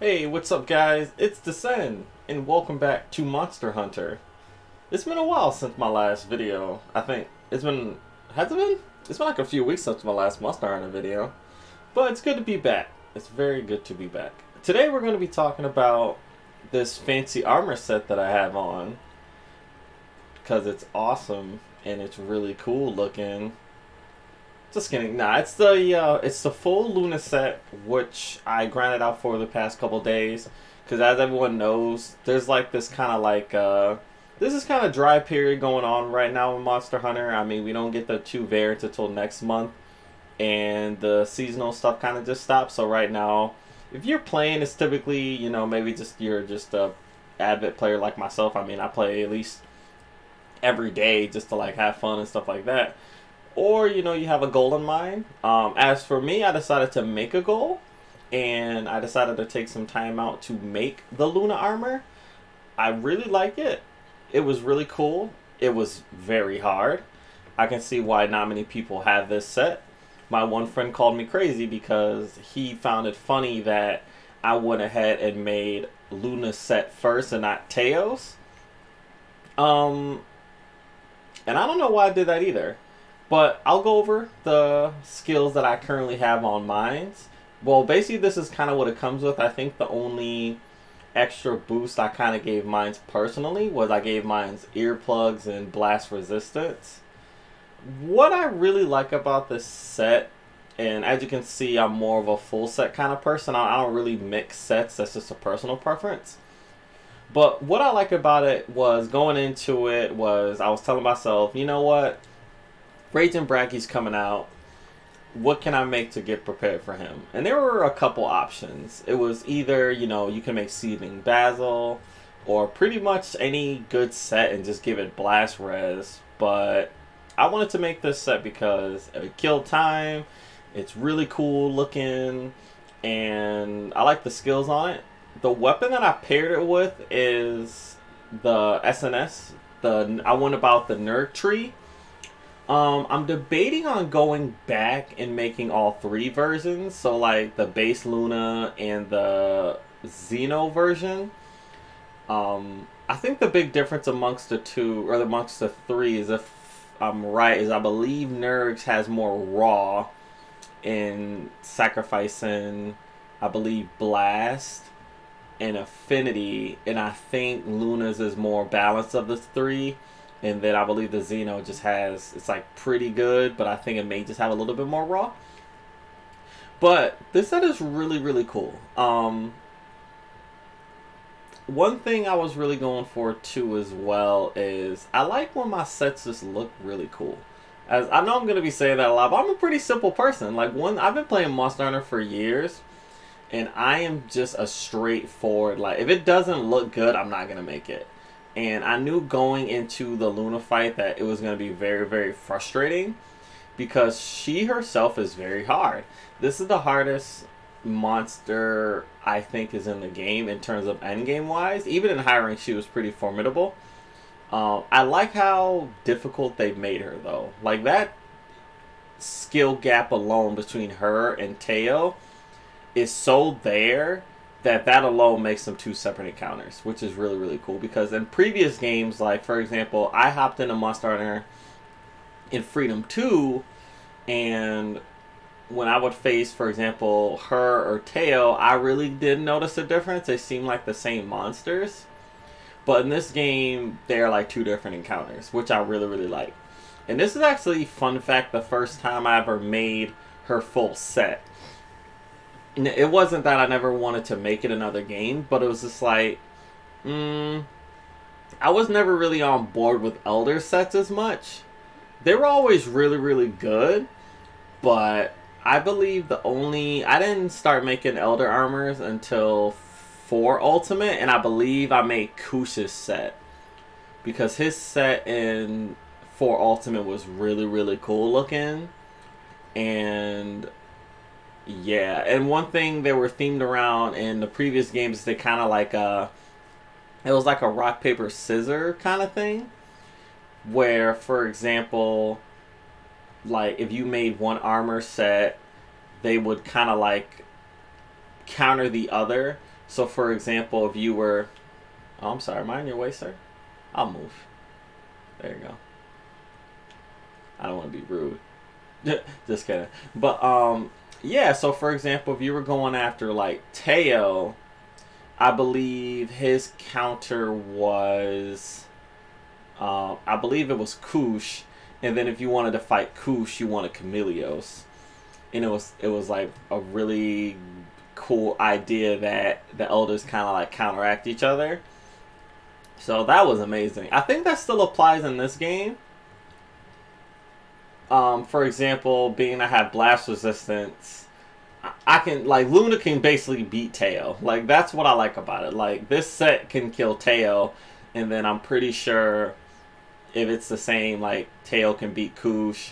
Hey, what's up guys? It's Descend, and welcome back to Monster Hunter. It's been a while since my last video. I think it's been, has it been? It's been like a few weeks since my last Monster Hunter video. But it's good to be back. It's very good to be back. Today we're going to be talking about this fancy armor set that I have on. Because it's awesome, and it's really cool looking. Just kidding. Nah, it's the uh, it's the full Luna set, which I grinded out for the past couple days. Because as everyone knows, there's like this kind of like uh, this is kind of dry period going on right now in Monster Hunter. I mean, we don't get the two variants until next month, and the seasonal stuff kind of just stops. So right now, if you're playing, it's typically you know maybe just you're just a avid player like myself. I mean, I play at least every day just to like have fun and stuff like that or you know you have a goal in mind. Um, as for me, I decided to make a goal, and I decided to take some time out to make the Luna armor. I really like it. It was really cool. It was very hard. I can see why not many people have this set. My one friend called me crazy because he found it funny that I went ahead and made Luna's set first and not Teo's. Um, and I don't know why I did that either. But I'll go over the skills that I currently have on mines. Well, basically, this is kind of what it comes with. I think the only extra boost I kind of gave mines personally was I gave mines earplugs and blast resistance. What I really like about this set, and as you can see, I'm more of a full set kind of person. I don't really mix sets, that's just a personal preference. But what I like about it was going into it was I was telling myself, you know what? Raging Brachy's coming out. What can I make to get prepared for him? And there were a couple options. It was either, you know, you can make Seething Bazel or pretty much any good set and just give it blast res. But I wanted to make this set because it killed time. It's really cool looking and I like the skills on it. The weapon that I paired it with is the SNS. The I went about the Nerg tree um, I'm debating on going back and making all three versions. So like the base Luna and the Xeno version. Um, I think the big difference amongst the two or amongst the three is if I'm right is I believe Nergs has more raw in sacrificing I believe blast and affinity and I think Luna's is more balanced of the three and then I believe the Xeno just has it's like pretty good, but I think it may just have a little bit more raw. But this set is really really cool. Um, one thing I was really going for too as well is I like when my sets just look really cool. As I know I'm gonna be saying that a lot, but I'm a pretty simple person. Like one, I've been playing Monster Hunter for years, and I am just a straightforward. Like if it doesn't look good, I'm not gonna make it and I knew going into the Luna fight that it was going to be very, very frustrating because she herself is very hard. This is the hardest monster I think is in the game in terms of endgame wise. Even in high rank, she was pretty formidable. Um, I like how difficult they made her though. Like that skill gap alone between her and Teo is so there that that alone makes them two separate encounters, which is really really cool. Because in previous games, like for example, I hopped in a Monster Hunter in Freedom Two, and when I would face, for example, her or Teo, I really didn't notice a difference. They seem like the same monsters. But in this game, they're like two different encounters, which I really, really like. And this is actually, fun fact, the first time I ever made her full set it wasn't that I never wanted to make it another game, but it was just like, mm, I was never really on board with Elder sets as much. They were always really, really good, but I believe the only I didn't start making Elder armors until four Ultimate, and I believe I made Kush's set because his set in four Ultimate was really, really cool looking, and yeah, and one thing they were themed around in the previous games, they kind of like uh, it was like a rock paper scissor kind of thing, where for example, like if you made one armor set, they would kind of like counter the other. So, for example, if you were, oh, I'm sorry, in your way, sir? I'll move. There you go. I don't want to be rude. Just kidding. But um, yeah. So for example, if you were going after like Teo, I believe his counter was, uh, I believe it was Koosh, and then if you wanted to fight Koosh, you wanted Chameleos, and it was it was like a really cool idea that the elders kind of like counteract each other. So that was amazing. I think that still applies in this game. Um, for example, being I have blast resistance, I can like Luna can basically beat Teo. Like that's what I like about it. Like this set can kill Teo, and then I'm pretty sure if it's the same, like Teo can beat Koosh.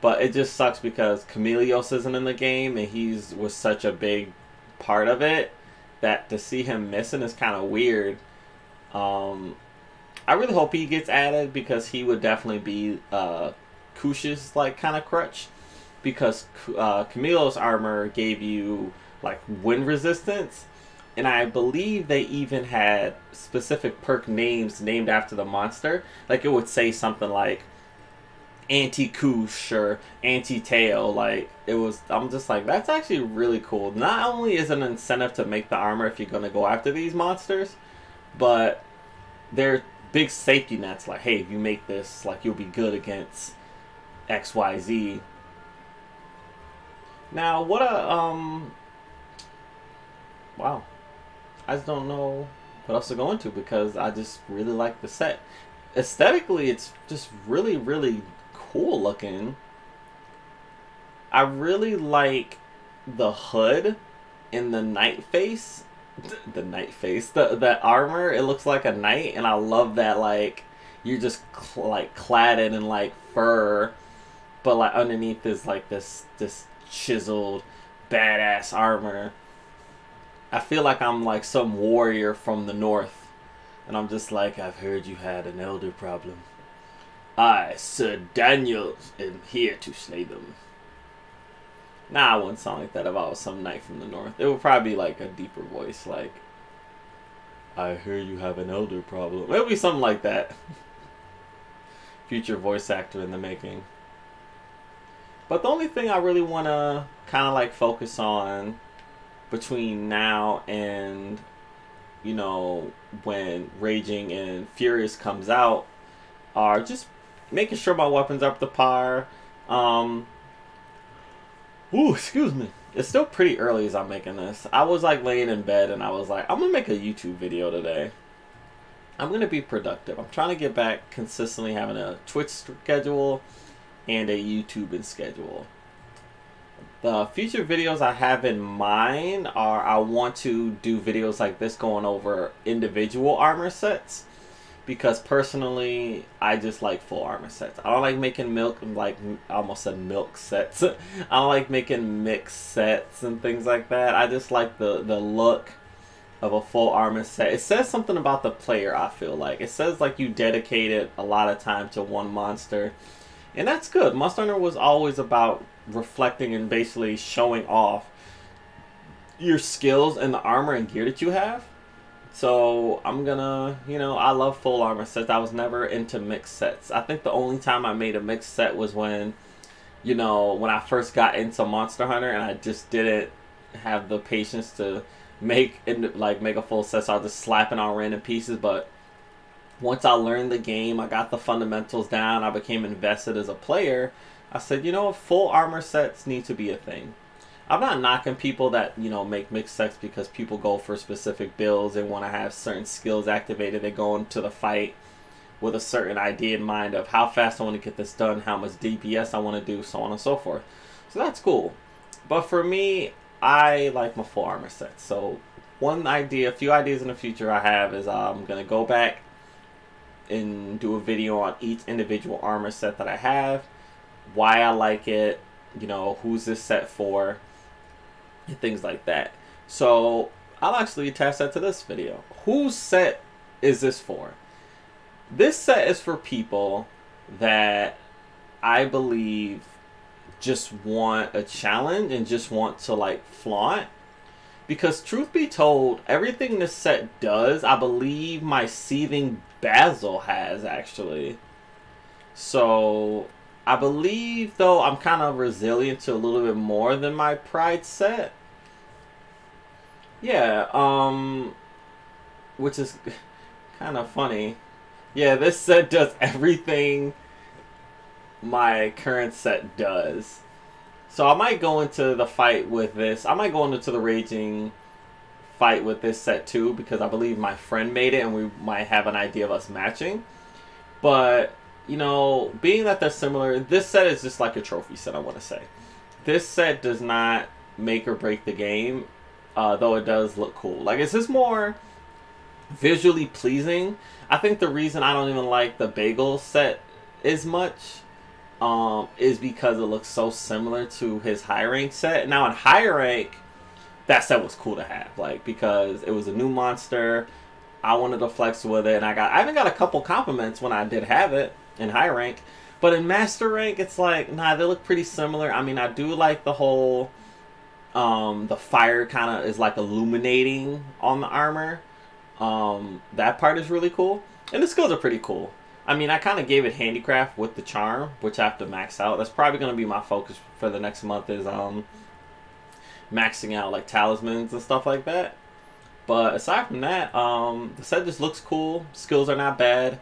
But it just sucks because Chameleos isn't in the game, and he's was such a big part of it that to see him missing is kind of weird. Um, I really hope he gets added because he would definitely be uh, Koosh's like kind of crutch because uh, Chameleos armor gave you like wind resistance, and I believe they even had specific perk names named after the monster. Like it would say something like anti Koosh or anti Tail. Like it was, I'm just like that's actually really cool. Not only is it an incentive to make the armor if you're gonna go after these monsters, but they're big safety nets. Like hey, if you make this, like you'll be good against X Y Z now, what a, um, wow. I just don't know what else to go into because I just really like the set. Aesthetically, it's just really, really cool looking. I really like the hood and the knight face. The knight face, the the armor. It looks like a knight, and I love that. Like you're just cl like cladded in like fur, but like underneath is like this this chiseled, badass armor. I feel like I'm like some warrior from the north. And I'm just like, I've heard you had an elder problem. I, Sir Daniel, am here to slay them. Nah, I wouldn't sound like that if I was some knight from the north. It would probably be like a deeper voice, like, I hear you have an elder problem. It would be something like that. Future voice actor in the making. But the only thing I really want to kind of like focus on between now and you know when Raging and Furious comes out are just making sure my weapons are up to par. Um, ooh, excuse me. It's still pretty early as I'm making this. I was like laying in bed and I was like, I'm gonna make a YouTube video today. I'm gonna be productive. I'm trying to get back consistently having a Twitch schedule and a YouTube schedule. The future videos I have in mind are I want to do videos like this going over individual armor sets because personally I just like full armor sets. I don't like making milk like almost said milk sets. I don't like making mixed sets and things like that. I just like the the look of a full armor set. It says something about the player, I feel like. It says like you dedicated a lot of time to one monster and that's good. Monster Hunter was always about reflecting and basically showing off your skills and the armor and gear that you have. So I'm gonna, you know, I love full armor sets. I was never into mixed sets. I think the only time I made a mixed set was when, you know, when I first got into Monster Hunter and I just didn't have the patience to make like make a full set. So I was just slapping on random pieces. But once I learned the game, I got the fundamentals down, I became invested as a player. I said, you know, full armor sets need to be a thing. I'm not knocking people that, you know, make mixed sets because people go for specific builds. They want to have certain skills activated. They go into the fight with a certain idea in mind of how fast I want to get this done, how much DPS I want to do, so on and so forth. So that's cool. But for me, I like my full armor sets. So one idea, a few ideas in the future I have is I'm going to go back and do a video on each individual armor set that I have, why I like it, you know, who's this set for, and things like that. So I'll actually attach that to this video. Whose set is this for? This set is for people that I believe just want a challenge and just want to like flaunt Because truth be told, everything this set does, I believe my Seething Bazel has actually. So I believe though I'm kind of resilient to a little bit more than my Pride set. Yeah, um which is kind of funny. Yeah, this set does everything my current set does. So I might go into the fight with this. I might go into the raging fight with this set too because I believe my friend made it and we might have an idea of us matching. But, you know, being that they're similar, this set is just like a trophy set, I want to say. This set does not make or break the game, uh, though it does look cool. Like, it's just more visually pleasing. I think the reason I don't even like the bagel set as much um, is because it looks so similar to his high rank set. Now in high rank, that set was cool to have, like because it was a new monster. I wanted to flex with it, and I got I even got a couple compliments when I did have it in high rank. But in master rank, it's like nah, they look pretty similar. I mean, I do like the whole um, the fire kind of is like illuminating on the armor. Um, that part is really cool, and the skills are pretty cool. I mean, I kind of gave it handicraft with the charm, which I have to max out. That's probably going to be my focus for the next month is um maxing out like talismans and stuff like that. But aside from that, um, the set just looks cool. Skills are not bad.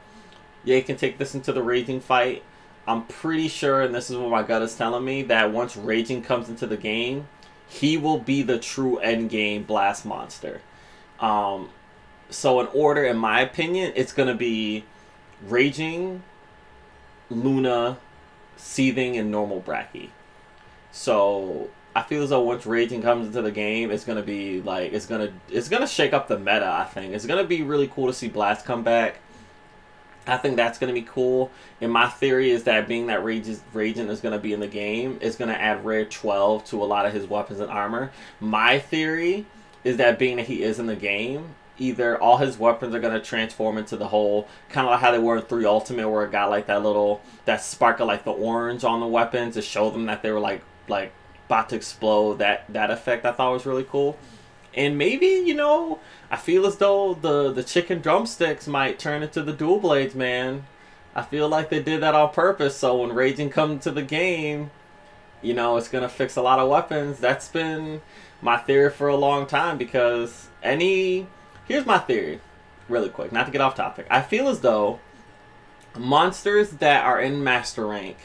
Yeah, you can take this into the raging fight. I'm pretty sure, and this is what my gut is telling me, that once raging comes into the game, he will be the true end game blast monster. Um, so in order, in my opinion, it's gonna be Raging, Luna, Seething, and normal Brachy. So I feel as though once Raging comes into the game, it's gonna be like it's gonna it's gonna shake up the meta. I think it's gonna be really cool to see Blast come back. I think that's gonna be cool. And my theory is that being that Raging is gonna be in the game, it's gonna add rare twelve to a lot of his weapons and armor. My theory is that being that he is in the game, either all his weapons are gonna transform into the whole kind of like how they were in three ultimate where it got like that little that spark of like the orange on the weapons to show them that they were like like about to explode that that effect i thought was really cool. And maybe you know i feel as though the the chicken drumsticks might turn into the dual blades man. I feel like they did that on purpose so when raging comes to the game you know it's gonna fix a lot of weapons. That's been my theory for a long time because any Here's my theory, really quick, not to get off topic. I feel as though monsters that are in master rank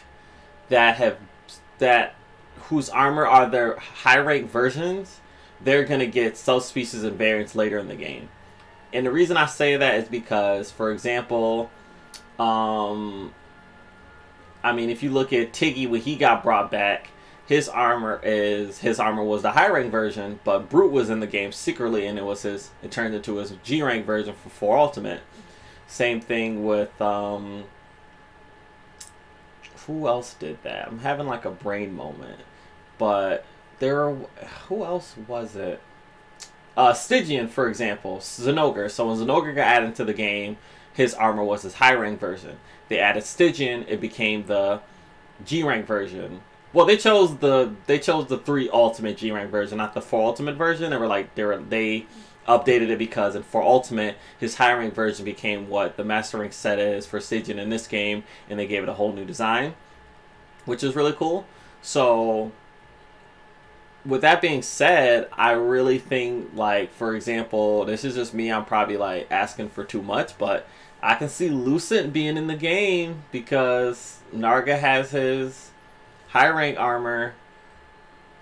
that have that whose armor are their high rank versions, they're gonna get subspecies and variants later in the game. And the reason I say that is because, for example, um, I mean, if you look at Tiggy when he got brought back, his armor is his armor was the high rank version, but Brute was in the game secretly, and it was his. It turned into his G rank version for four ultimate. Same thing with um. Who else did that? I'm having like a brain moment, but there. Who else was it? Uh, Stygian, for example, Zinogre. So when Zinogre got added to the game, his armor was his high rank version. They added Stygian, it became the G rank version well, they chose the they chose the three ultimate G rank version, not the four ultimate version. They were like they were they updated it because in four ultimate his high rank version became what the master rank set is for Stygian in this game, and they gave it a whole new design, which is really cool. So with that being said, I really think like for example, this is just me. I'm probably like asking for too much, but I can see Lucent being in the game because Narga has his high rank armor.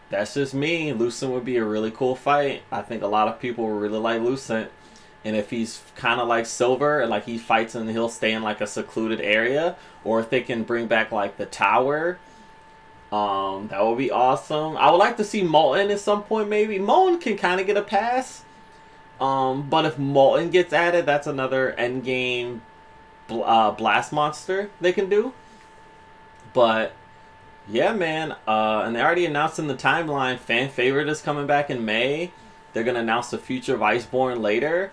That's just me. Lucent would be a really cool fight. I think a lot of people really like Lucent. And if he's kind of like Silver, and like he fights and he'll stay in like a secluded area, or if they can bring back like the tower, um, that would be awesome. I would like to see Molten at some point, maybe. Molten can kind of get a pass. Um, but if Molten gets added, that's another endgame bl uh, blast monster they can do. But yeah, man. Uh, and they already announced in the timeline, fan favorite is coming back in May. They're gonna announce the future of Iceborne later.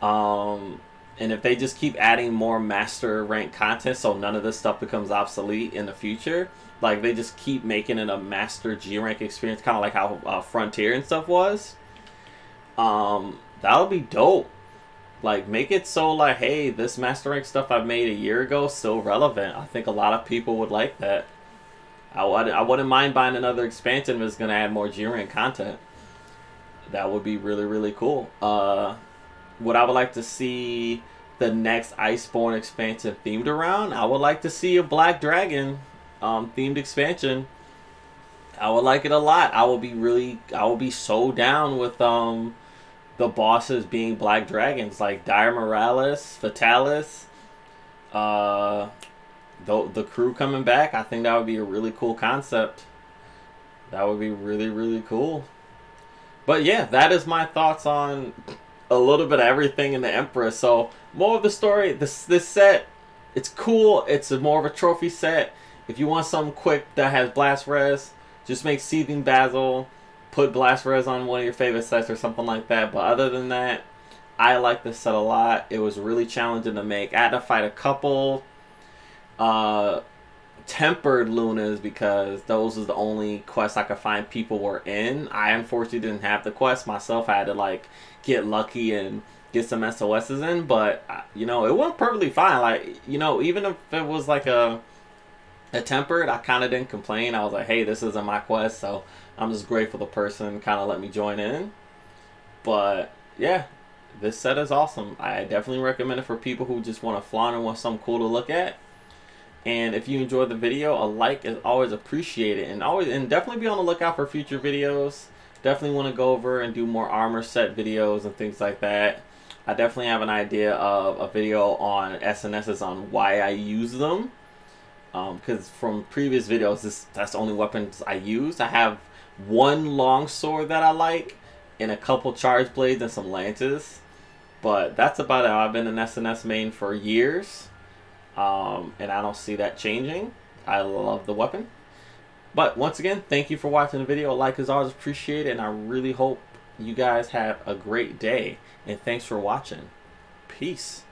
Um, and if they just keep adding more master rank content, so none of this stuff becomes obsolete in the future, like they just keep making it a master G rank experience, kind of like how uh, Frontier and stuff was. Um, that'll be dope. Like, make it so like, hey, this Master Rank stuff I made a year ago still relevant. I think a lot of people would like that. I would, I wouldn't mind buying another expansion if it's gonna add more G rank content. That would be really really cool. Uh, what I would like to see the next Iceborne expansion themed around. I would like to see a Black Dragon um, themed expansion. I would like it a lot. I will be really, I will be so down with um, the bosses being Black Dragons like Dire Miralis, Fatalis, uh, the the crew coming back. I think that would be a really cool concept. That would be really really cool. But yeah, that is my thoughts on a little bit of everything in the Empress. So more of the story. This this set, it's cool. It's a more of a trophy set. If you want something quick that has blast res, just make Seething Bazel, put blast res on one of your favorite sets or something like that. But other than that, I like this set a lot. It was really challenging to make. I had to fight a couple uh, tempered Lunas because those was the only quests I could find people were in. I unfortunately didn't have the quest myself. I had to like get lucky and get some SOSs in, but uh, you know it went perfectly fine. Like you know even if it was like a a tempered, I kind of didn't complain. I was like, hey, this isn't my quest, so I'm just grateful the person kind of let me join in. But yeah, this set is awesome. I definitely recommend it for people who just want to flaunt and want something cool to look at. And if you enjoyed the video, a like is always appreciated. And always and definitely be on the lookout for future videos. Definitely want to go over and do more armor set videos and things like that. I definitely have an idea of a video on SNSs on why I use them. Because um, from previous videos, this that's the only weapons I use. I have one long sword that I like, and a couple charge blades and some lances. But that's about it. I've been an SNS main for years. Um, and I don't see that changing. I love the weapon. But once again, thank you for watching the video. Like is always appreciated, and I really hope you guys have a great day. And thanks for watching. Peace.